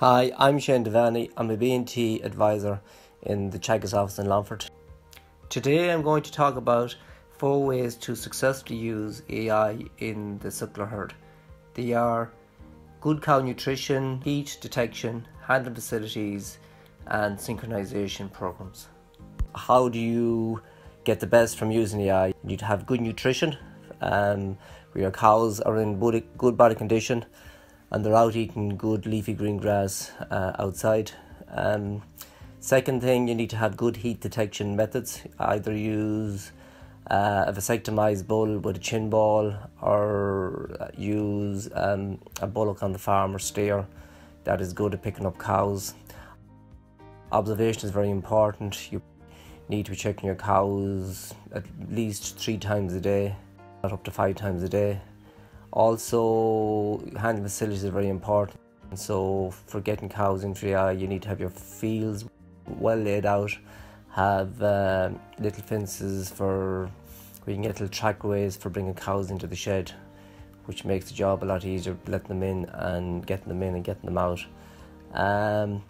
Hi, I'm Shane Devaney. I'm a B&T advisor in the Teagasc office in Longford. Today I'm going to talk about four ways to successfully use AI in the suckler herd. They are good cow nutrition, heat detection, handling facilities, and synchronization programs. How do you get the best from using AI? You need to have good nutrition, um, where your cows are in good body condition and they're out eating good leafy green grass uh, outside. Um, second thing, you need to have good heat detection methods. Either use uh, a vasectomized bull with a chin ball or use um, a bullock on the farm or steer that is good at picking up cows. Observation is very important. You need to be checking your cows at least three times a day, not up to five times a day. Also, handling facilities is very important. So, for getting cows into AI, you need to have your fields well laid out, have uh, little fences for we can get little trackways for bringing cows into the shed, which makes the job a lot easier letting them in and getting them in and getting them out. Um,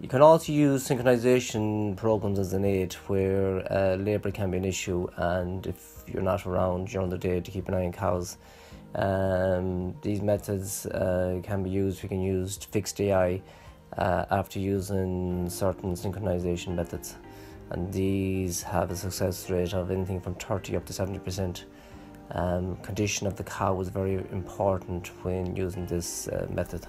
you can also use synchronization programs as an aid where uh, labour can be an issue, and if you're not around during the day to keep an eye on cows, um, these methods uh, can be used. We can use fixed AI uh, after using certain synchronization methods, and these have a success rate of anything from 30 up to 70%. Um, condition of the cow is very important when using this uh, method.